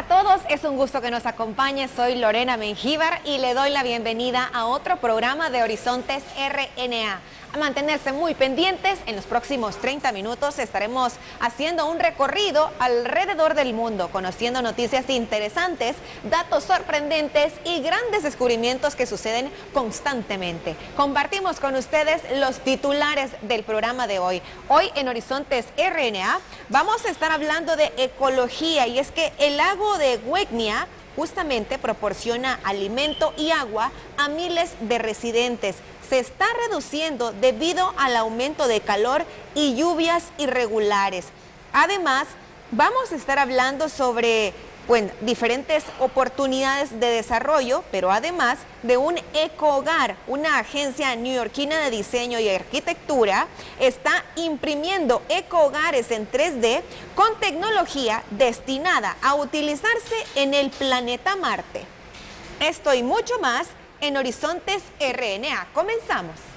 a todos, es un gusto que nos acompañe. Soy Lorena Mengíbar y le doy la bienvenida a otro programa de Horizontes RNA mantenerse muy pendientes. En los próximos 30 minutos estaremos haciendo un recorrido alrededor del mundo, conociendo noticias interesantes, datos sorprendentes y grandes descubrimientos que suceden constantemente. Compartimos con ustedes los titulares del programa de hoy. Hoy en Horizontes RNA vamos a estar hablando de ecología y es que el lago de Huegnia justamente proporciona alimento y agua a miles de residentes se está reduciendo debido al aumento de calor y lluvias irregulares. Además, vamos a estar hablando sobre bueno, diferentes oportunidades de desarrollo, pero además de un eco-hogar, una agencia neoyorquina de diseño y arquitectura, está imprimiendo eco-hogares en 3D con tecnología destinada a utilizarse en el planeta Marte. Esto y mucho más en Horizontes RNA. Comenzamos.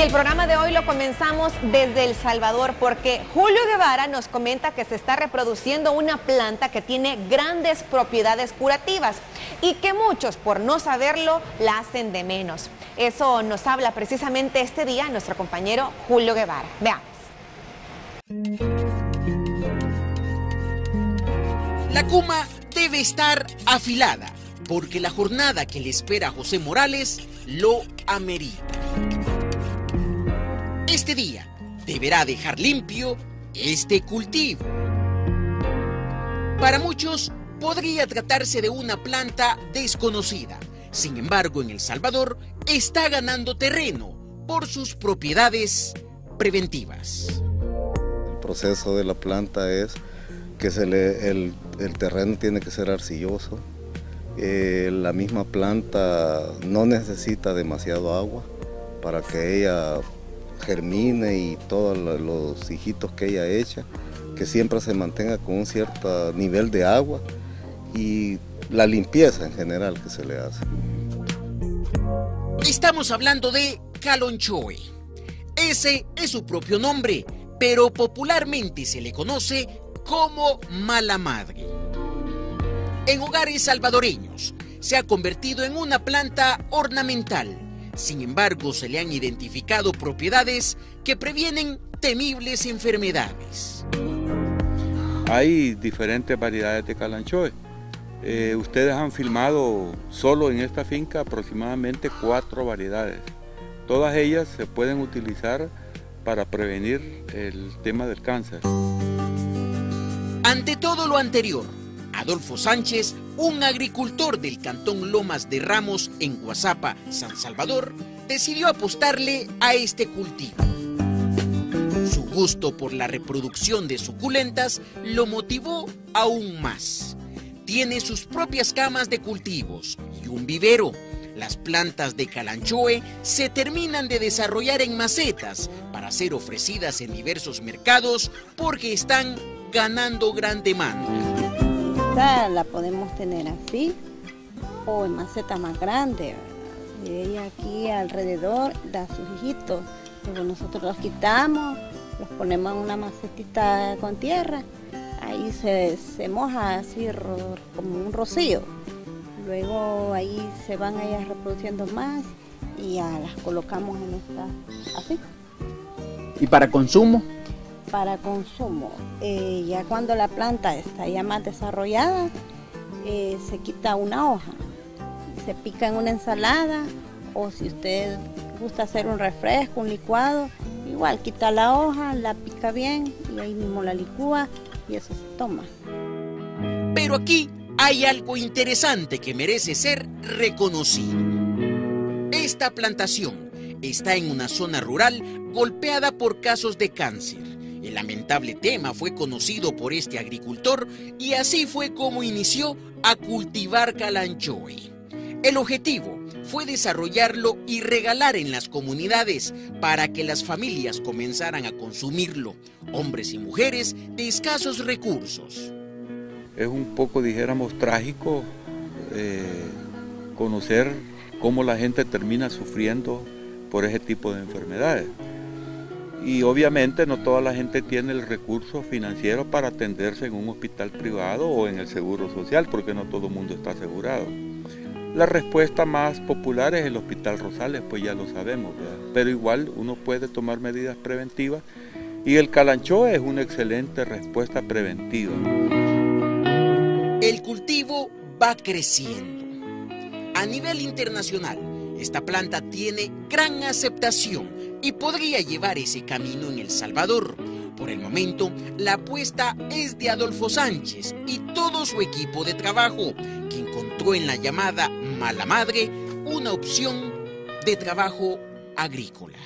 Y el programa de hoy lo comenzamos desde El Salvador porque Julio Guevara nos comenta que se está reproduciendo una planta que tiene grandes propiedades curativas y que muchos por no saberlo la hacen de menos. Eso nos habla precisamente este día nuestro compañero Julio Guevara. Veamos. La Cuma debe estar afilada porque la jornada que le espera a José Morales lo amerita. Este día deberá dejar limpio este cultivo. Para muchos podría tratarse de una planta desconocida. Sin embargo, en El Salvador está ganando terreno por sus propiedades preventivas. El proceso de la planta es que el, terreno tiene que ser arcilloso. Eh, la misma planta no necesita demasiado agua para que ella germine y todos los hijitos que ella echa, que siempre se mantenga con un cierto nivel de agua y la limpieza en general que se le hace. Estamos hablando de Calonchoe. Ese es su propio nombre, pero popularmente se le conoce como mala madre. En hogares salvadoreños se ha convertido en una planta ornamental. Sin embargo, se le han identificado propiedades que previenen temibles enfermedades. Hay diferentes variedades de calanchoe eh, ustedes han filmado solo en esta finca aproximadamente cuatro variedades. Todas ellas se pueden utilizar para prevenir el tema del cáncer. Ante todo lo anterior, Adolfo Sánchez, un agricultor del cantón Lomas de Ramos en Guasapa, San Salvador, decidió apostarle a este cultivo. Su gusto por la reproducción de suculentas lo motivó aún más tiene sus propias camas de cultivos y un vivero. Las plantas de calanchoe se terminan de desarrollar en macetas para ser ofrecidas en diversos mercados porque están ganando gran demanda. La podemos tener así o en macetas más grandes. Y ella aquí alrededor da sus hijitos. Luego nosotros los quitamos, los ponemos en una macetita con tierra ahí se, moja así como un rocío. Luego ahí se van ellas reproduciendo más y ya las colocamos en esta, así. ¿Y para consumo? Para consumo. Eh, ya cuando la planta está ya más desarrollada, eh, se quita una hoja, se pica en una ensalada o si usted gusta hacer un refresco, un licuado, igual quita la hoja, la pica bien y ahí mismo la licúa y eso se toma. Pero aquí hay algo interesante que merece ser reconocido. Esta plantación está en una zona rural golpeada por casos de cáncer. El lamentable tema fue conocido por este agricultor y así fue como inició a cultivar calanchoe. El objetivo fue desarrollarlo y regalar en las comunidades para que las familias comenzaran a consumirlo, hombres y mujeres de escasos recursos. Es un poco, dijéramos, trágico eh, conocer cómo la gente termina sufriendo por ese tipo de enfermedades. Y obviamente no toda la gente tiene el recurso financiero para atenderse en un hospital privado o en el seguro social, porque no todo el mundo está asegurado. La respuesta más popular es el Hospital Rosales, pues ya lo sabemos, pero igual uno puede tomar medidas preventivas y el calancho es una excelente respuesta preventiva. El cultivo va creciendo. A nivel internacional, esta planta tiene gran aceptación y podría llevar ese camino en El Salvador. Por el momento, la apuesta es de Adolfo Sánchez y todo su equipo de trabajo, que encontró en la llamada Mala Madre una opción de trabajo agrícola.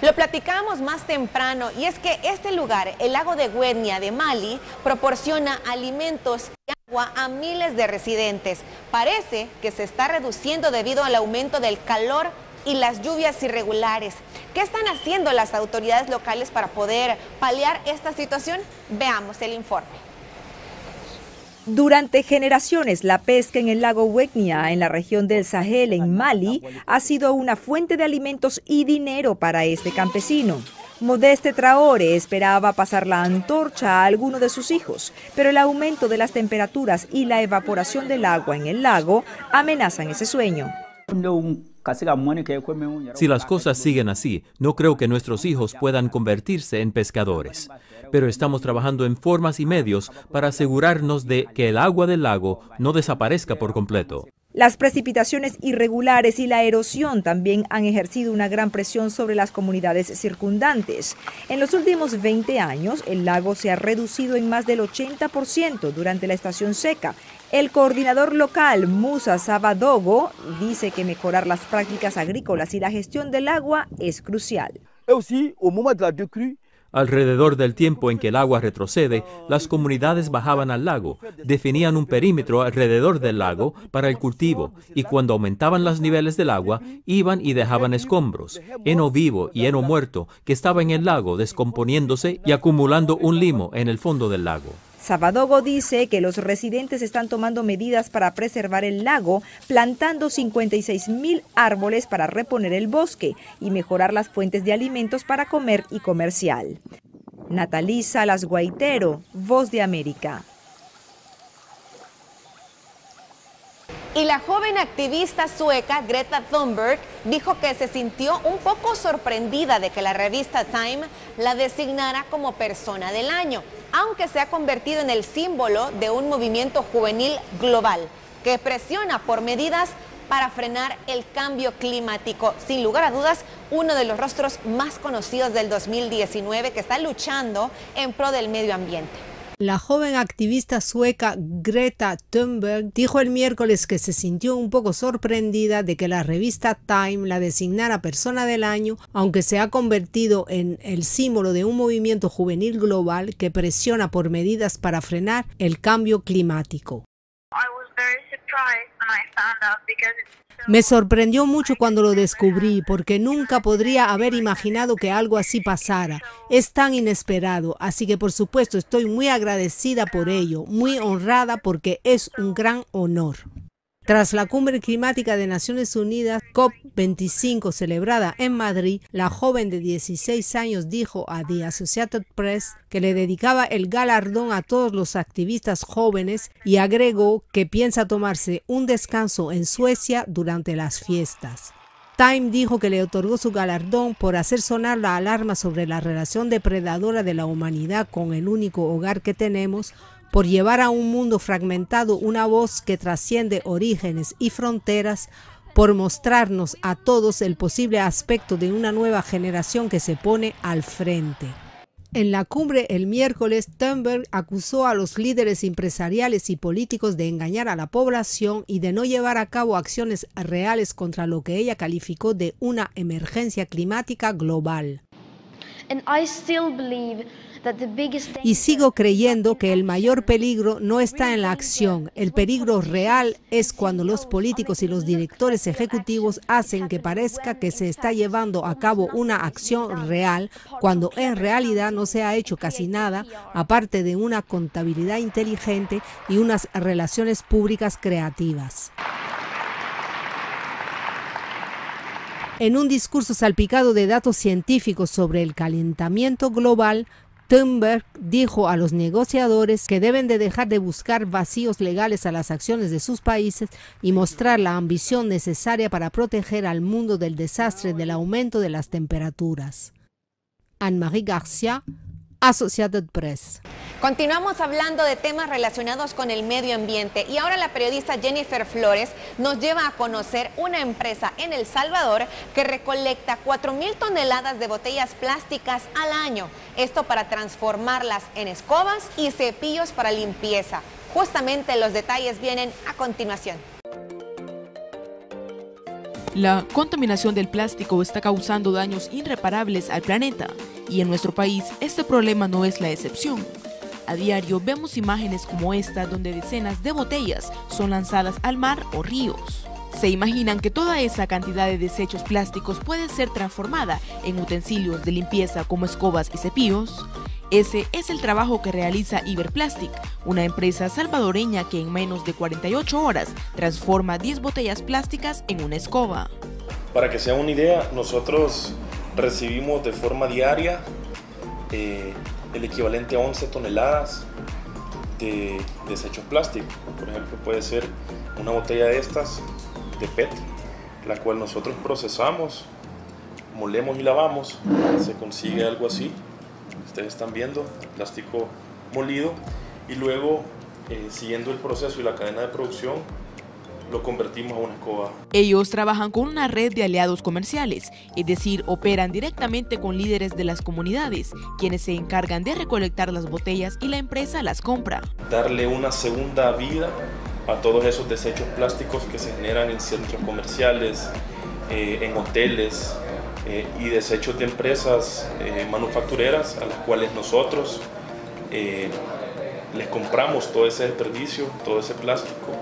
Lo platicamos más temprano y es que este lugar, el lago de Huetnia de Mali, proporciona alimentos y agua a miles de residentes. Parece que se está reduciendo debido al aumento del calor y las lluvias irregulares. ¿Qué están haciendo las autoridades locales para poder paliar esta situación? Veamos el informe. Durante generaciones, la pesca en el lago Huecnia, en la región del Sahel, en Mali, ha sido una fuente de alimentos y dinero para este campesino. Modeste Traore esperaba pasar la antorcha a alguno de sus hijos, pero el aumento de las temperaturas y la evaporación del agua en el lago amenazan ese sueño. Si las cosas siguen así, no creo que nuestros hijos puedan convertirse en pescadores. Pero estamos trabajando en formas y medios para asegurarnos de que el agua del lago no desaparezca por completo. Las precipitaciones irregulares y la erosión también han ejercido una gran presión sobre las comunidades circundantes. En los últimos 20 años, el lago se ha reducido en más del 80% durante la estación seca. El coordinador local, Musa Sabadogo, dice que mejorar las prácticas agrícolas y la gestión del agua es crucial. Alrededor del tiempo en que el agua retrocede, las comunidades bajaban al lago, definían un perímetro alrededor del lago para el cultivo y cuando aumentaban los niveles del agua, iban y dejaban escombros, heno vivo y heno muerto que estaba en el lago descomponiéndose y acumulando un limo en el fondo del lago. Sabadogo dice que los residentes están tomando medidas para preservar el lago, plantando 56 mil árboles para reponer el bosque y mejorar las fuentes de alimentos para comer y comercial. Natalisa Las Guaitero, Voz de América. Y la joven activista sueca Greta Thunberg dijo que se sintió un poco sorprendida de que la revista Time la designara como persona del año, aunque se ha convertido en el símbolo de un movimiento juvenil global que presiona por medidas para frenar el cambio climático. Sin lugar a dudas, uno de los rostros más conocidos del 2019 que está luchando en pro del medio ambiente. La joven activista sueca Greta Thunberg dijo el miércoles que se sintió un poco sorprendida de que la revista Time la designara persona del año, aunque se ha convertido en el símbolo de un movimiento juvenil global que presiona por medidas para frenar el cambio climático. Me sorprendió mucho cuando lo descubrí porque nunca podría haber imaginado que algo así pasara. Es tan inesperado, así que por supuesto estoy muy agradecida por ello, muy honrada porque es un gran honor. Tras la cumbre climática de Naciones Unidas COP25 celebrada en Madrid, la joven de 16 años dijo a The Associated Press que le dedicaba el galardón a todos los activistas jóvenes y agregó que piensa tomarse un descanso en Suecia durante las fiestas. Time dijo que le otorgó su galardón por hacer sonar la alarma sobre la relación depredadora de la humanidad con el único hogar que tenemos, por llevar a un mundo fragmentado una voz que trasciende orígenes y fronteras, por mostrarnos a todos el posible aspecto de una nueva generación que se pone al frente. En la cumbre el miércoles, Thunberg acusó a los líderes empresariales y políticos de engañar a la población y de no llevar a cabo acciones reales contra lo que ella calificó de una emergencia climática global. Y sigo creyendo que el mayor peligro no está en la acción. El peligro real es cuando los políticos y los directores ejecutivos hacen que parezca que se está llevando a cabo una acción real, cuando en realidad no se ha hecho casi nada, aparte de una contabilidad inteligente y unas relaciones públicas creativas. En un discurso salpicado de datos científicos sobre el calentamiento global, Thunberg dijo a los negociadores que deben de dejar de buscar vacíos legales a las acciones de sus países y mostrar la ambición necesaria para proteger al mundo del desastre del aumento de las temperaturas. Anne-Marie Garcia, Associated Press. Continuamos hablando de temas relacionados con el medio ambiente y ahora la periodista Jennifer Flores nos lleva a conocer una empresa en El Salvador que recolecta 4 mil toneladas de botellas plásticas al año. Esto para transformarlas en escobas y cepillos para limpieza. Justamente los detalles vienen a continuación. La contaminación del plástico está causando daños irreparables al planeta y en nuestro país este problema no es la excepción. A diario vemos imágenes como esta donde decenas de botellas son lanzadas al mar o ríos. ¿Se imaginan que toda esa cantidad de desechos plásticos puede ser transformada en utensilios de limpieza como escobas y cepillos? Ese es el trabajo que realiza Iberplastic, una empresa salvadoreña que en menos de 48 horas transforma 10 botellas plásticas en una escoba. Para que sea una idea, nosotros recibimos de forma diaria eh, el equivalente a 11 toneladas de desechos plásticos. Por ejemplo, puede ser una botella de estas de PET, la cual nosotros procesamos, molemos y lavamos, se consigue algo así. Ustedes están viendo, plástico molido. Y luego eh, siguiendo el proceso y la cadena de producción lo convertimos a una escoba. Ellos trabajan con una red de aliados comerciales, es decir, operan directamente con líderes de las comunidades, quienes se encargan de recolectar las botellas y la empresa las compra. Darle una segunda vida a todos esos desechos plásticos que se generan en centros comerciales, eh, en hoteles, eh, y desechos de empresas eh, manufactureras a las cuales nosotros les compramos todo ese desperdicio, todo ese plástico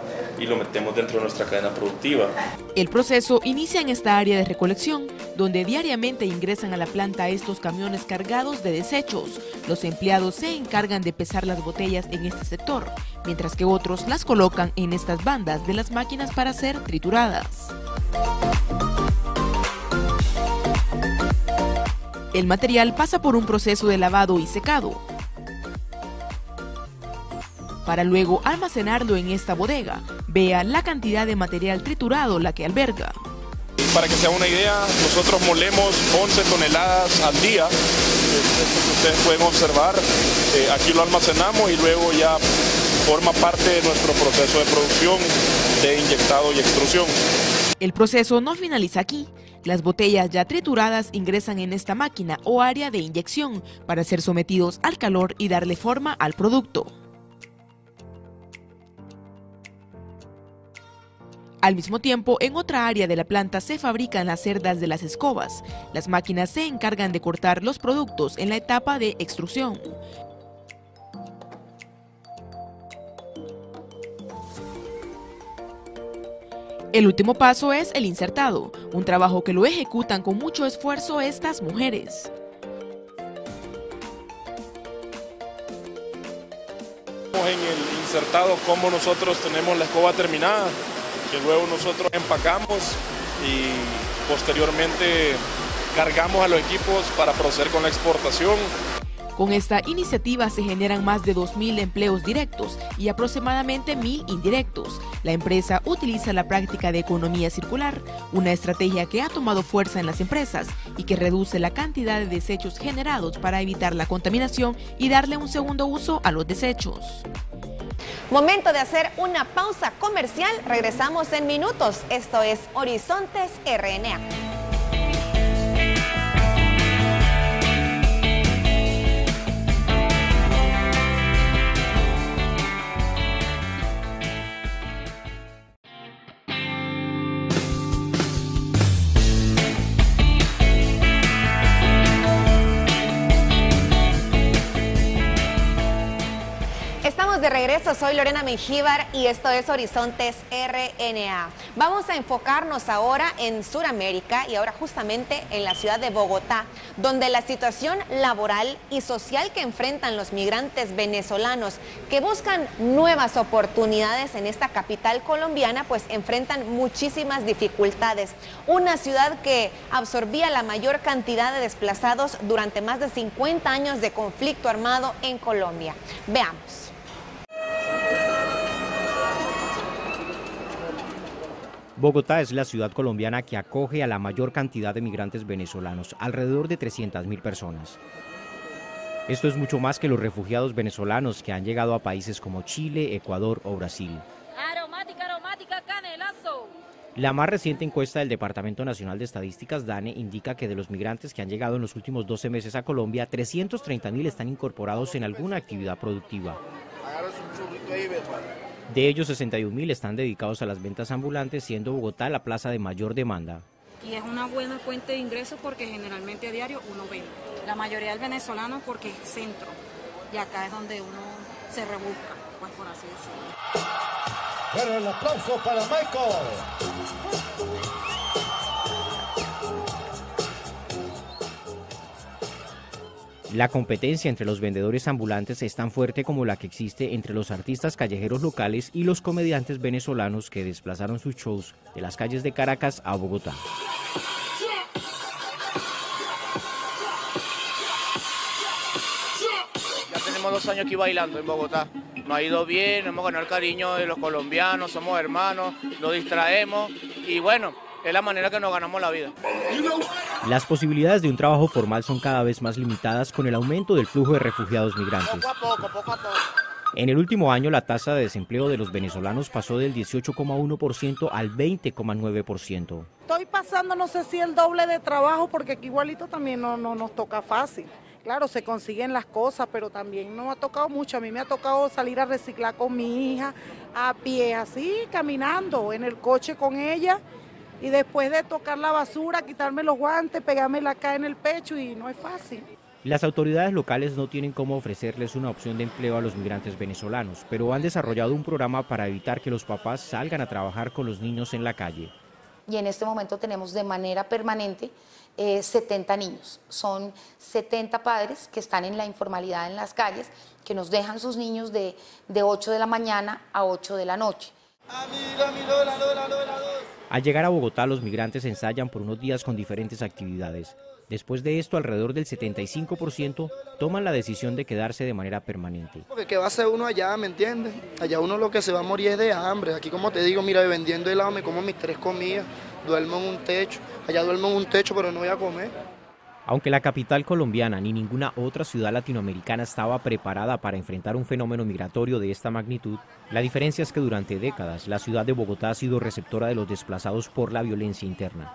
y lo metemos dentro de nuestra cadena productiva. El proceso inicia en esta área de recolección, donde diariamente ingresan a la planta estos camiones cargados de desechos. Los empleados se encargan de pesar las botellas en este sector, mientras que otros las colocan en estas bandas de las máquinas para ser trituradas. El material pasa por un proceso de lavado y secado para luego almacenarlo en esta bodega. Vea la cantidad de material triturado la que alberga. Para que sea una idea, nosotros molemos 11 toneladas al día. ustedes pueden observar, eh, aquí lo almacenamos y luego ya forma parte de nuestro proceso de producción de inyectado y extrusión. El proceso no finaliza aquí. Las botellas ya trituradas ingresan en esta máquina o área de inyección para ser sometidos al calor y darle forma al producto. Al mismo tiempo, en otra área de la planta se fabrican las cerdas de las escobas. Las máquinas se encargan de cortar los productos en la etapa de extrusión. El último paso es el insertado, un trabajo que lo ejecutan con mucho esfuerzo estas mujeres. En el insertado como nosotros tenemos la escoba terminada, que luego nosotros empacamos y posteriormente cargamos a los equipos para proceder con la exportación. Con esta iniciativa se generan más de 2.000 empleos directos y aproximadamente 1.000 indirectos. La empresa utiliza la práctica de economía circular, una estrategia que ha tomado fuerza en las empresas y que reduce la cantidad de desechos generados para evitar la contaminación y darle un segundo uso a los desechos. Momento de hacer una pausa comercial. Regresamos en minutos. Esto es Horizontes RNA. Regreso, soy Lorena Mengíbar y esto es Horizontes RNA. Vamos a enfocarnos ahora en Sudamérica y ahora justamente en la ciudad de Bogotá, donde la situación laboral y social que enfrentan los migrantes venezolanos que buscan nuevas oportunidades en esta capital colombiana, pues enfrentan muchísimas dificultades. Una ciudad que absorbía la mayor cantidad de desplazados durante más de 50 años de conflicto armado en Colombia. Veamos. Bogotá es la ciudad colombiana que acoge a la mayor cantidad de migrantes venezolanos, alrededor de 300.000 personas. Esto es mucho más que los refugiados venezolanos que han llegado a países como Chile, Ecuador o Brasil. Aromática, aromática, canelazo. La más reciente encuesta del Departamento Nacional de Estadísticas, DANE, indica que de los migrantes que han llegado en los últimos 12 meses a Colombia, 330.000 están incorporados en alguna actividad productiva. De ellos, 61.000 están dedicados a las ventas ambulantes, siendo Bogotá la plaza de mayor demanda. Y es una buena fuente de ingresos porque generalmente a diario uno vende. La mayoría del venezolano porque es centro. Y acá es donde uno se rebusca, pues por así decirlo. Pero el aplauso para Michael. La competencia entre los vendedores ambulantes es tan fuerte como la que existe entre los artistas callejeros locales y los comediantes venezolanos que desplazaron sus shows de las calles de Caracas a Bogotá. Ya tenemos dos años aquí bailando en Bogotá. Nos ha ido bien, hemos ganado el cariño de los colombianos, somos hermanos, nos distraemos y bueno, es la manera que nos ganamos la vida. Las posibilidades de un trabajo formal son cada vez más limitadas con el aumento del flujo de refugiados migrantes. En el último año la tasa de desempleo de los venezolanos pasó del 18,1% al 20,9%. Estoy pasando no sé si el doble de trabajo porque aquí igualito también no, no nos toca fácil. Claro, se consiguen las cosas, pero también no ha tocado mucho. A mí me ha tocado salir a reciclar con mi hija a pie, así, caminando en el coche con ella y después de tocar la basura, quitarme los guantes, pegármela acá en el pecho y no es fácil. Las autoridades locales no tienen cómo ofrecerles una opción de empleo a los migrantes venezolanos, pero han desarrollado un programa para evitar que los papás salgan a trabajar con los niños en la calle. Y en este momento tenemos de manera permanente 70 eh, niños. Son 70 padres que están en la informalidad en las calles, que nos dejan sus niños de, de 8 de la mañana a 8 de la noche. Al llegar a Bogotá, los migrantes ensayan por unos días con diferentes actividades. Después de esto, alrededor del 75% toman la decisión de quedarse de manera permanente. Porque ¿qué va a hacer uno allá, me entiendes? Allá uno lo que se va a morir es de hambre. Aquí, como te digo, mira, vendiendo helado me como mis tres comidas, duermo en un techo. Allá duermo en un techo, pero no voy a comer. Aunque la capital colombiana ni ninguna otra ciudad latinoamericana estaba preparada para enfrentar un fenómeno migratorio de esta magnitud, la diferencia es que durante décadas la ciudad de Bogotá ha sido receptora de los desplazados por la violencia interna.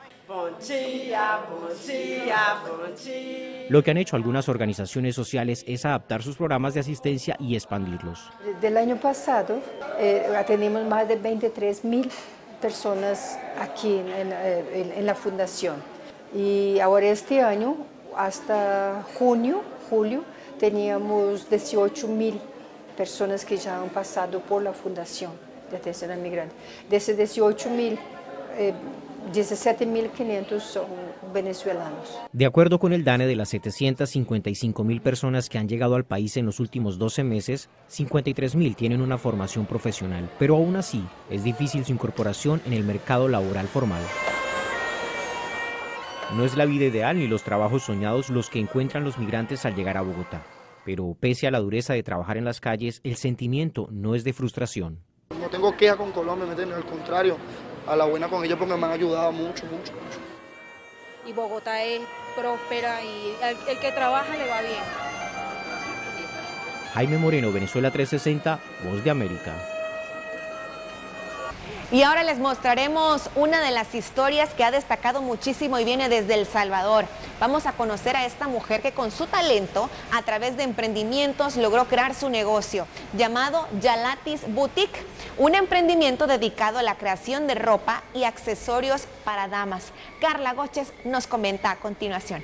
Lo que han hecho algunas organizaciones sociales es adaptar sus programas de asistencia y expandirlos. Desde el año pasado eh, atendimos más de 23 mil personas aquí en la fundación y ahora este año, hasta junio, julio, teníamos 18 mil personas que ya han pasado por la Fundación de Atención Migrante. De esos 18 mil, eh, 17.500 son venezolanos. De acuerdo con el DANE, de las 755 mil personas que han llegado al país en los últimos 12 meses, 53 mil tienen una formación profesional, pero aún así es difícil su incorporación en el mercado laboral formal. No es la vida ideal ni los trabajos soñados los que encuentran los migrantes al llegar a Bogotá. Pero pese a la dureza de trabajar en las calles, el sentimiento no es de frustración. No tengo queja con Colombia, ¿me Al contrario, a la buena con ellos porque me han ayudado mucho, mucho, mucho. Y Bogotá es próspera y el, el que trabaja le va bien. Jaime Moreno, Venezuela 360, Voz de América. Y ahora les mostraremos una de las historias que ha destacado muchísimo y viene desde El Salvador. Vamos a conocer a esta mujer que con su talento, a través de emprendimientos, logró crear su negocio llamado Yalatis Boutique, un emprendimiento dedicado a la creación de ropa y accesorios para damas. Carla Goches nos comenta a continuación.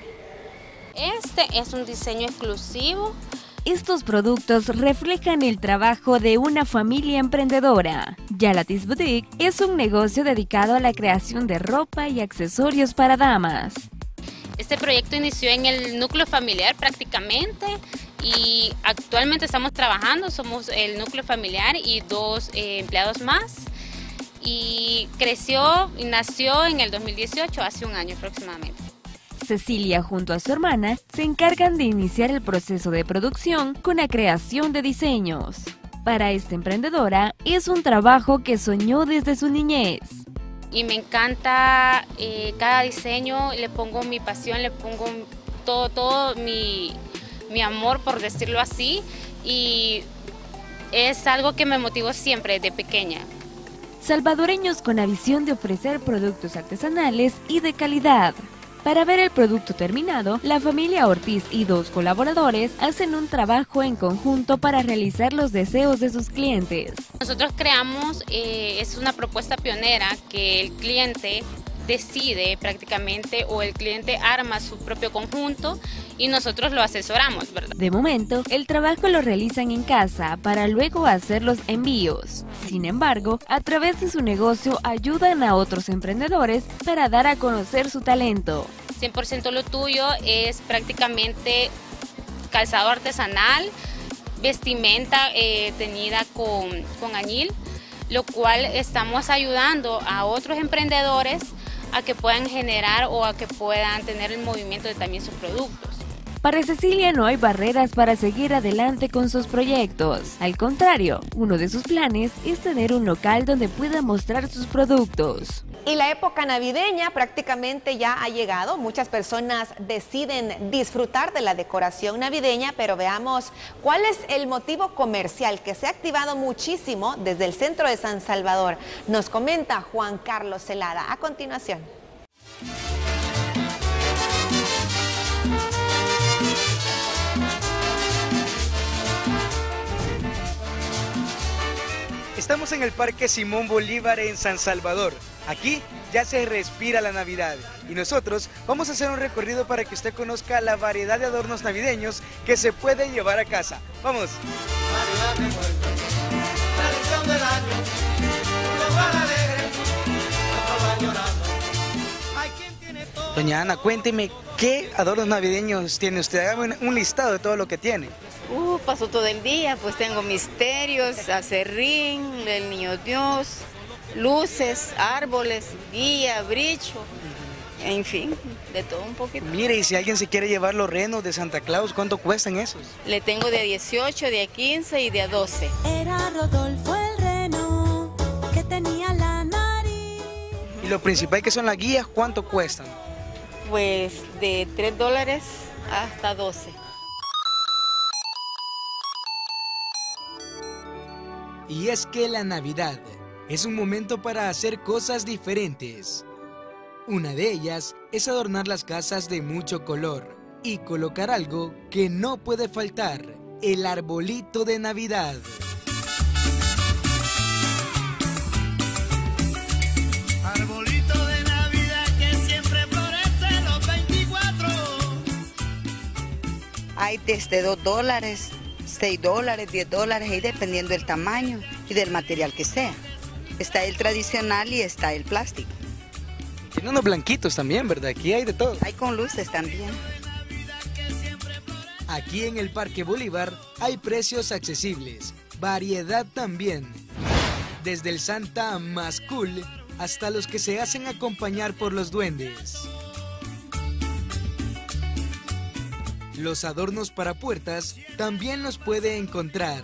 Este es un diseño exclusivo estos productos reflejan el trabajo de una familia emprendedora. Yalatis Boutique es un negocio dedicado a la creación de ropa y accesorios para damas. Este proyecto inició en el núcleo familiar prácticamente y actualmente estamos trabajando, somos el núcleo familiar y dos eh, empleados más y creció y nació en el 2018, hace un año aproximadamente. Cecilia junto a su hermana se encargan de iniciar el proceso de producción con la creación de diseños. Para esta emprendedora es un trabajo que soñó desde su niñez. Y me encanta eh, cada diseño, le pongo mi pasión, le pongo todo, todo mi, mi amor, por decirlo así, y es algo que me motivó siempre desde pequeña. Salvadoreños con la visión de ofrecer productos artesanales y de calidad. Para ver el producto terminado, la familia Ortiz y dos colaboradores hacen un trabajo en conjunto para realizar los deseos de sus clientes. Nosotros creamos, eh, es una propuesta pionera que el cliente decide prácticamente o el cliente arma su propio conjunto y nosotros lo asesoramos, ¿verdad? De momento, el trabajo lo realizan en casa para luego hacer los envíos. Sin embargo, a través de su negocio ayudan a otros emprendedores para dar a conocer su talento. 100% lo tuyo es prácticamente calzado artesanal, vestimenta eh, tenida con, con añil, lo cual estamos ayudando a otros emprendedores a que puedan generar o a que puedan tener el movimiento de también sus productos. Para Cecilia no hay barreras para seguir adelante con sus proyectos. Al contrario, uno de sus planes es tener un local donde pueda mostrar sus productos. Y la época navideña prácticamente ya ha llegado. Muchas personas deciden disfrutar de la decoración navideña, pero veamos cuál es el motivo comercial que se ha activado muchísimo desde el centro de San Salvador. Nos comenta Juan Carlos Celada a continuación. Estamos en el Parque Simón Bolívar en San Salvador. Aquí ya se respira la Navidad y nosotros vamos a hacer un recorrido para que usted conozca la variedad de adornos navideños que se puede llevar a casa. ¡Vamos! Doña Ana, cuénteme, ¿qué adornos navideños tiene usted? Hágame un listado de todo lo que tiene. Uh, paso todo el día, pues tengo misterios, acerrín, el niño Dios, luces, árboles, guía, bricho, en fin, de todo un poquito. Mire, y si alguien se quiere llevar los renos de Santa Claus, ¿cuánto cuestan esos? Le tengo de 18, de 15 y de 12. Era Rodolfo el reno que tenía la nariz. Y lo principal que son las guías, ¿cuánto cuestan? Pues de 3 dólares hasta 12. Y es que la Navidad es un momento para hacer cosas diferentes. Una de ellas es adornar las casas de mucho color y colocar algo que no puede faltar, el arbolito de Navidad. Arbolito de Navidad que siempre florece los 24. Hay desde 2 dólares, 6 dólares, 10 dólares, y dependiendo del tamaño y del material que sea. Está el tradicional y está el plástico. Tiene unos blanquitos también, ¿verdad? Aquí hay de todo. Hay con luces también. Aquí en el Parque Bolívar hay precios accesibles, variedad también. Desde el Santa más cool hasta los que se hacen acompañar por los duendes. Los adornos para puertas también los puede encontrar.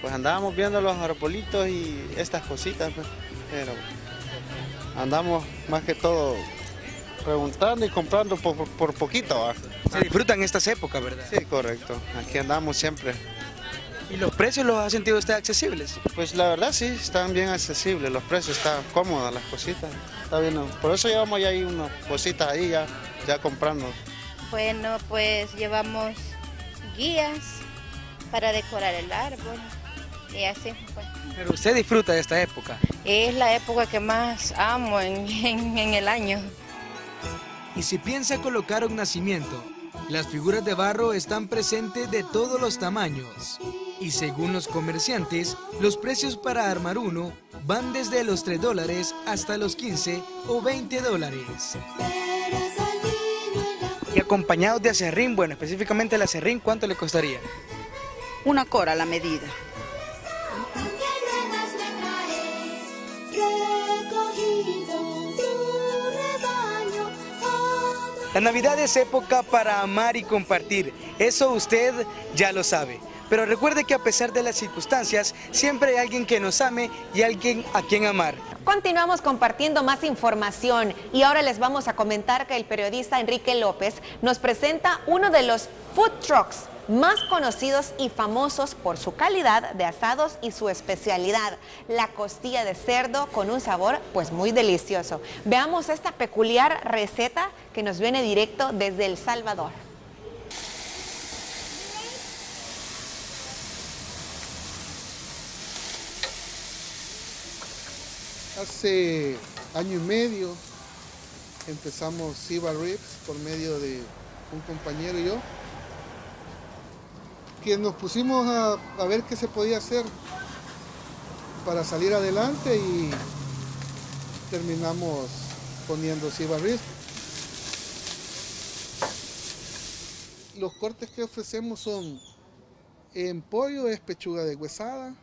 Pues andábamos viendo los arbolitos y estas cositas, pues, pero andamos más que todo preguntando y comprando por, por poquito. ¿va? Se disfrutan estas épocas, ¿verdad? Sí, correcto. Aquí andamos siempre. ¿Y los precios los ha sentido usted accesibles? Pues la verdad sí, están bien accesibles, los precios están cómodos, las cositas. Está bien, por eso llevamos ya ahí unas cositas ahí ya, ya comprando. Bueno, pues llevamos guías para decorar el árbol y así pues. Pero usted disfruta de esta época. Es la época que más amo en, en- en el año. Y si piensa colocar un nacimiento, Las figuras de barro están presentes de todos los tamaños. Y según los comerciantes, los precios para armar uno van desde los 3 dólares hasta los 15 o 20 dólares. Y acompañados de acerrín, bueno, específicamente el acerrín, ¿cuánto le costaría? Una cora a la medida. La Navidad es época para amar y compartir, eso usted ya lo sabe. Pero recuerde que a pesar de las circunstancias, siempre hay alguien que nos ame y alguien a quien amar. Continuamos compartiendo más información y ahora les vamos a comentar que el periodista Enrique López nos presenta uno de los food trucks más conocidos y famosos por su calidad de asados y su especialidad, la costilla de cerdo con un sabor pues muy delicioso. Veamos esta peculiar receta que nos viene directo desde El Salvador. Hace año y medio empezamos Siva Ribs por medio de un compañero y yo, que nos pusimos a, ver qué se podía hacer para salir adelante y terminamos poniendo Siva Ribs. Los cortes que ofrecemos son en pollo es pechuga de huesada,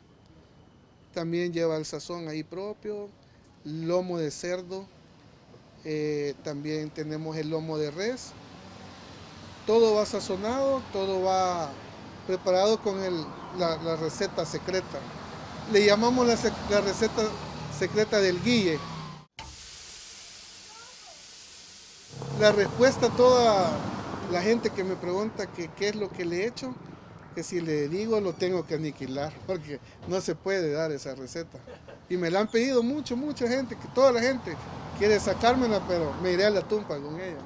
también lleva el sazón ahí propio, lomo de cerdo, eh, también tenemos el lomo de res. Todo va sazonado, todo va preparado con el- la, receta secreta. Le llamamos la receta secreta del guille. La respuesta a toda la gente que me pregunta que qué es lo que le he hecho, que si le digo lo tengo que aniquilar, porque no se puede dar esa receta. Y me la han pedido mucho, mucha gente, que toda la gente quiere sacármela, pero me iré a la tumba con ella.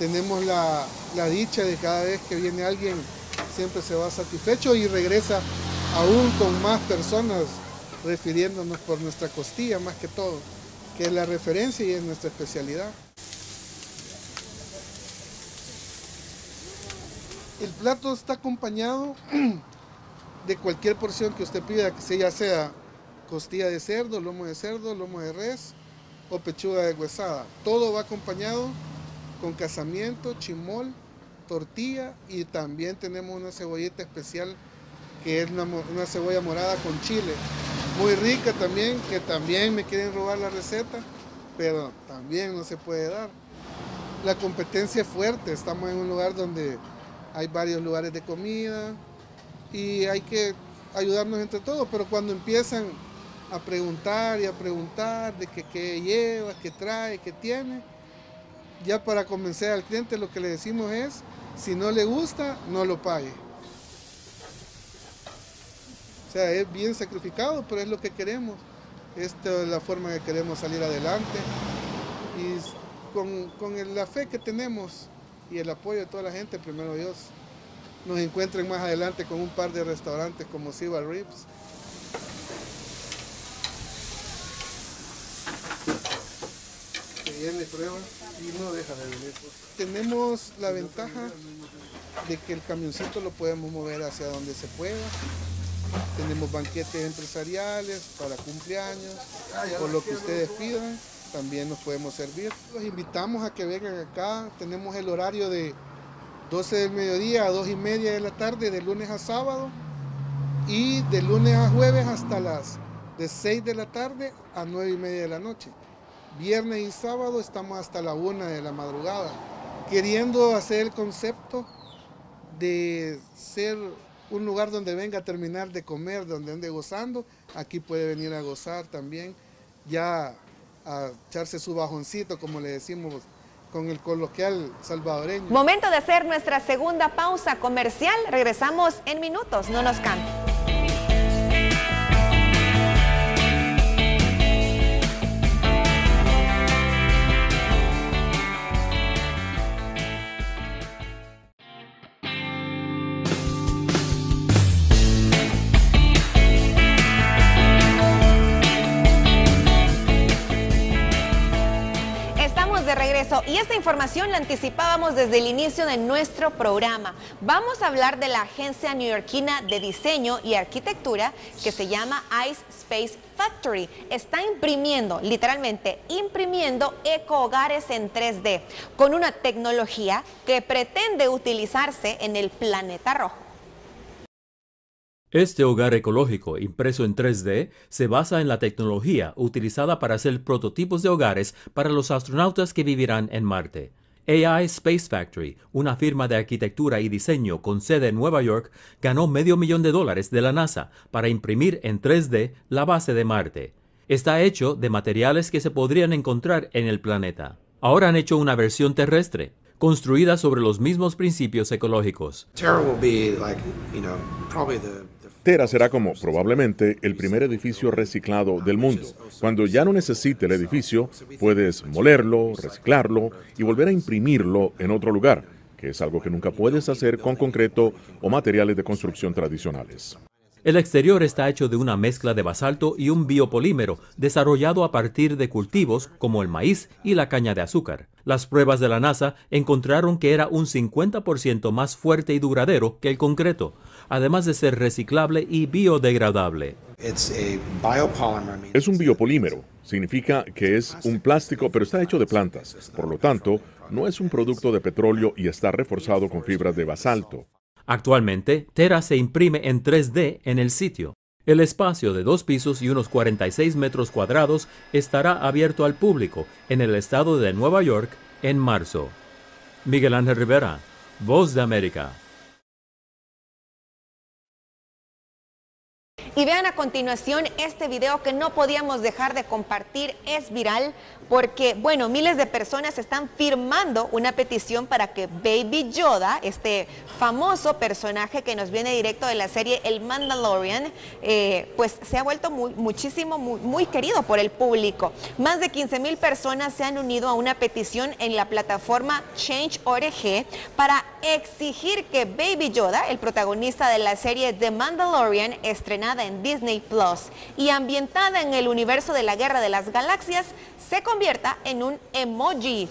Tenemos la, la dicha de cada vez que viene alguien, siempre se va satisfecho y regresa aún con más personas refiriéndonos por nuestra costilla más que todo, que es la referencia y es nuestra especialidad. El plato está acompañado de cualquier porción que usted pida, que sea, ya sea costilla de cerdo, lomo de cerdo, lomo de res o pechuga de huesada. Todo va acompañado con casamiento, chimol, tortilla y también tenemos una cebollita especial que es una, una cebolla morada con chile. Muy rica también, que también me quieren robar la receta, pero también no se puede dar. La competencia es fuerte, estamos en un lugar donde hay varios lugares de comida y hay que ayudarnos entre todos, pero cuando empiezan a preguntar y a preguntar de que qué lleva, qué trae, qué tiene, ya para convencer al cliente lo que le decimos es, si no le gusta, no lo pague. O sea, es bien sacrificado, pero es lo que queremos. Esta es la forma que queremos salir adelante. Y con, la fe que tenemos y el apoyo de toda la gente, primero Dios, nos encuentren más adelante con un par de restaurantes como Siva Ribs. Que viene, prueba y no deja de venir. Tenemos la ventaja de que el camioncito lo podemos mover hacia donde se pueda. Tenemos banquetes empresariales para cumpleaños, por lo que ustedes pidan, también nos podemos servir. Los invitamos a que vengan acá, tenemos el horario de 12 del mediodía a 2 y media de la tarde, de lunes a sábado, y de lunes a jueves hasta las de 6 de la tarde a 9 y media de la noche. Viernes y sábado estamos hasta la 1 de la madrugada, queriendo hacer el concepto de ser un lugar donde venga a terminar de comer, donde ande gozando, aquí puede venir a gozar también, ya a echarse su bajoncito, como le decimos con el coloquial salvadoreño. Momento de hacer nuestra segunda pausa comercial. Regresamos en minutos, no nos cambien. Y esta información la anticipábamos desde el inicio de nuestro programa. Vamos a hablar de la agencia neoyorquina de diseño y arquitectura que se llama Ice Space Factory. Está imprimiendo, literalmente imprimiendo eco-hogares en 3D con una tecnología que pretende utilizarse en el planeta rojo. Este hogar ecológico impreso en 3D se basa en la tecnología utilizada para hacer prototipos de hogares para los astronautas que vivirán en Marte. AI Space Factory, una firma de arquitectura y diseño con sede en Nueva York, ganó medio millón de dólares de la NASA para imprimir en 3D la base de Marte. Está hecho de materiales que se podrían encontrar en el planeta. Ahora han hecho una versión terrestre, construida sobre los mismos principios ecológicos. Terra será como probablemente el primer edificio reciclado del mundo. Cuando ya no necesite el edificio, puedes molerlo, reciclarlo y volver a imprimirlo en otro lugar, que es algo que nunca puedes hacer con concreto o materiales de construcción tradicionales. El exterior está hecho de una mezcla de basalto y un biopolímero desarrollado a partir de cultivos como el maíz y la caña de azúcar. Las pruebas de la NASA encontraron que era un 50% más fuerte y duradero que el concreto, además de ser reciclable y biodegradable. Es un biopolímero. Significa que es un plástico, pero está hecho de plantas. Por lo tanto, no es un producto de petróleo y está reforzado con fibras de basalto. Actualmente, Terra se imprime en 3D en el sitio. El espacio de dos pisos y unos 46 metros cuadrados estará abierto al público en el estado de Nueva York en marzo. Miguel Ángel Rivera, Voz de América. Y vean a continuación este video que no podíamos dejar de compartir, es viral porque, bueno, miles de personas están firmando una petición para que Baby Yoda, este famoso personaje que nos viene directo de la serie El Mandalorian, eh, pues se ha vuelto muchísimo, muy, muy querido por el público. Más de 15 mil personas se han unido a una petición en la plataforma Change.org para exigir que Baby Yoda, el protagonista de la serie The Mandalorian, estrenada en Disney Plus y ambientada en el universo de la Guerra de las Galaxias, se convierta en un emoji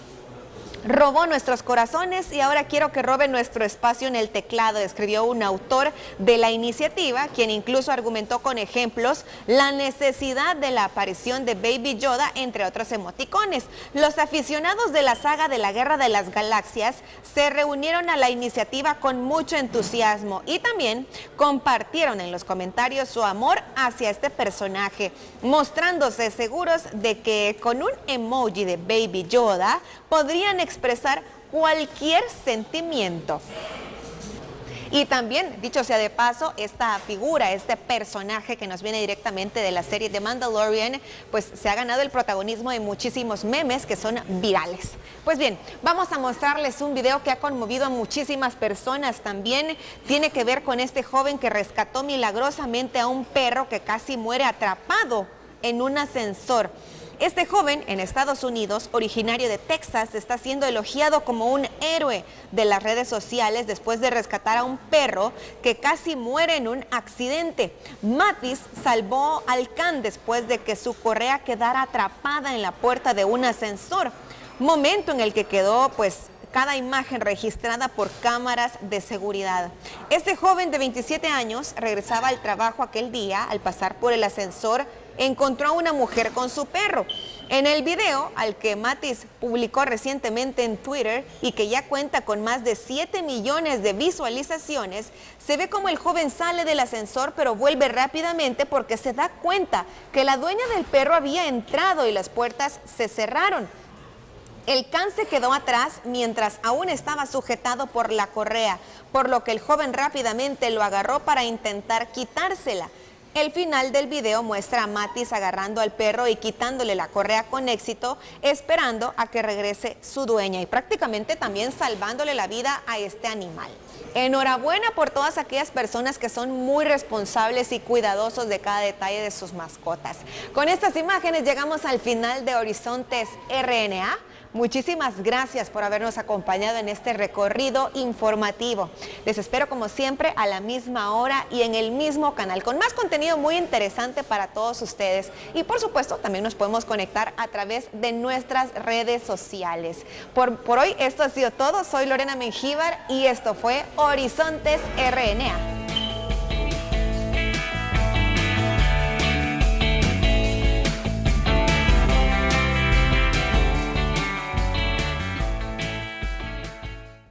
robó nuestros corazones y ahora quiero que robe nuestro espacio en el teclado, escribió un autor de la iniciativa, quien incluso argumentó con ejemplos la necesidad de la aparición de Baby Yoda, entre otros emoticones. Los aficionados de la saga de la Guerra de las Galaxias se reunieron a la iniciativa con mucho entusiasmo y también compartieron en los comentarios su amor hacia este personaje, mostrándose seguros de que con un emoji de Baby Yoda podrían expresar cualquier sentimiento. Y también, dicho sea de paso, esta figura, este personaje que nos viene directamente de la serie de Mandalorian, pues se ha ganado el protagonismo de muchísimos memes que son virales. Pues bien, vamos a mostrarles un video que ha conmovido a muchísimas personas. También tiene que ver con este joven que rescató milagrosamente a un perro que casi muere atrapado en un ascensor. Este joven en Estados Unidos, originario de Texas, está siendo elogiado como un héroe de las redes sociales después de rescatar a un perro que casi muere en un accidente. Matis salvó al can después de que su correa quedara atrapada en la puerta de un ascensor, momento en el que quedó pues cada imagen registrada por cámaras de seguridad. Este joven de 27 años regresaba al trabajo aquel día al pasar por el ascensor encontró a una mujer con su perro. En el video, al que Matis publicó recientemente en Twitter y que ya cuenta con más de 7 millones de visualizaciones, se ve como el joven sale del ascensor pero vuelve rápidamente porque se da cuenta que la dueña del perro había entrado y las puertas se cerraron. El can se quedó atrás mientras aún estaba sujetado por la correa, por lo que el joven rápidamente lo agarró para intentar quitársela. El final del video muestra a Matis agarrando al perro y quitándole la correa con éxito, esperando a que regrese su dueña y prácticamente también salvándole la vida a este animal. Enhorabuena por todas aquellas personas que son muy responsables y cuidadosos de cada detalle de sus mascotas. Con estas imágenes llegamos al final de Horizontes RNA. Muchísimas gracias por habernos acompañado en este recorrido informativo. Les espero como siempre a la misma hora y en el mismo canal con más contenido muy interesante para todos ustedes. Y por supuesto también nos podemos conectar a través de nuestras redes sociales. Por, por hoy esto ha sido todo. Soy Lorena Mengíbar y esto fue Horizontes RNA.